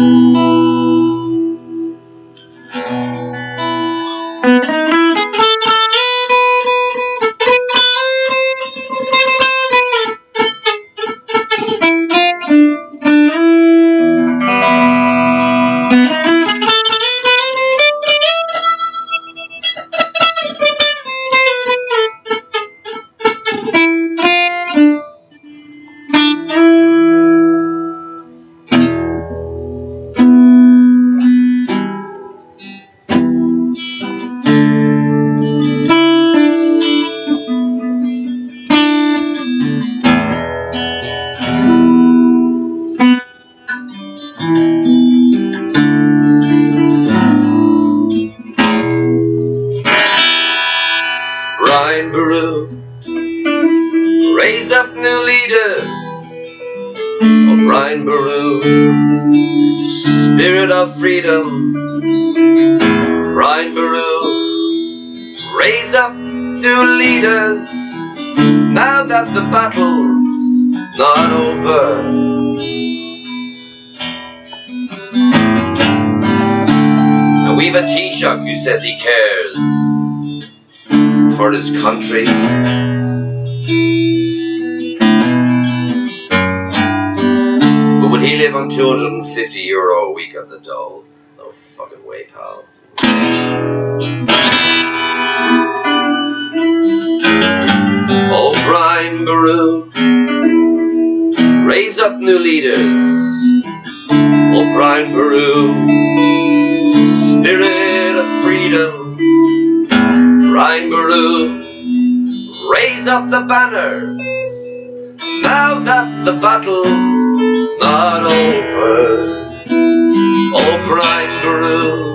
Brian raised up new leaders. Brian Boru, spirit of freedom. Brian Boru raised up new leaders. Now that the battle's not over. We've a Taoiseach who says he cares for his country. Would he 250 euro a week on the dole? No fucking way, pal. Old Brian Boru, raise up new leaders. Old Brian Boru, spirit of freedom. Brian Boru, raise up the banners. Now that the battle's not over. Oh, Brian Boru.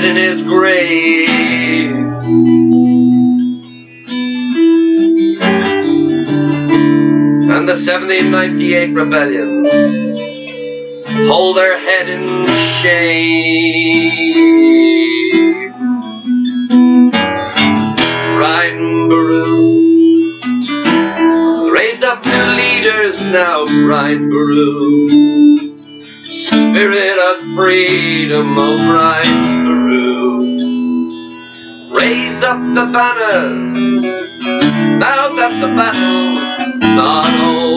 Spinning in his grave. And the 1798 rebellion hold their head in shame. Brian Boru raised up new leaders now, Brian Boru spirit of freedom, oh Brian the banners, now that the battle's not over.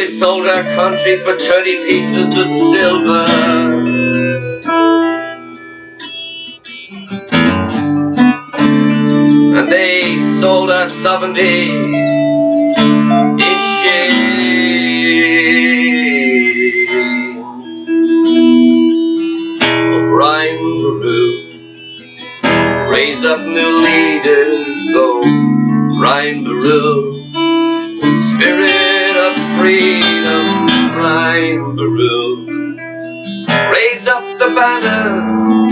They sold our country for 30 pieces of silver. And they sold us 70 in shame. O'Brien raise up new leaders. Oh, Brian Boru banners,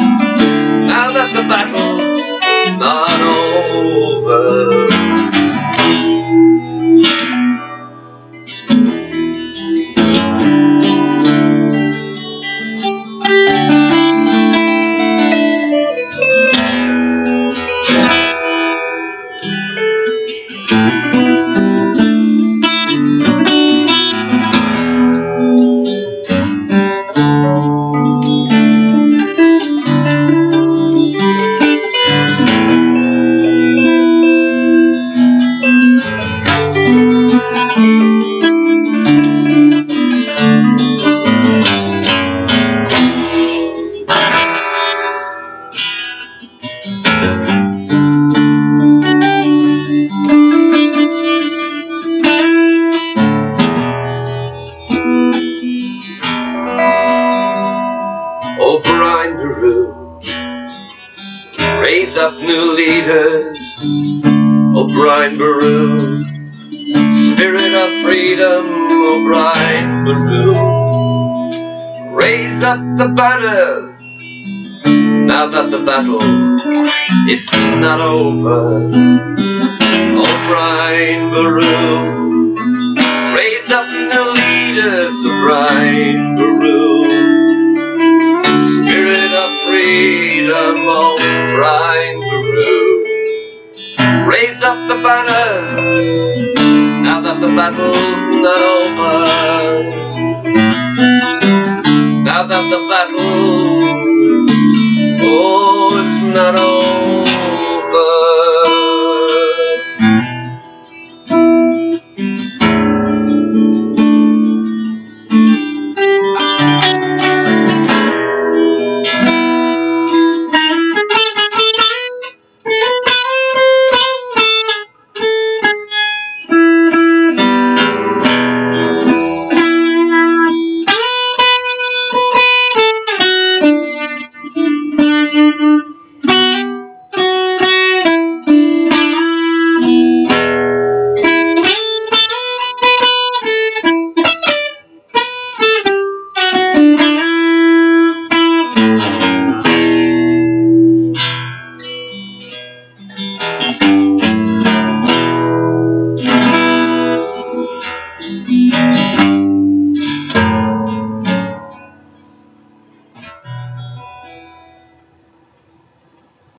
Raise up new leaders, O'Brien Boru. Spirit of freedom, O'Brien Boru. Raise up the banners, now that the battle, it's not over. O'Brien Boru. Raise up new leaders, O'Brien freedom, O'Brien Boru. Raise up the banners, now that the battle's over.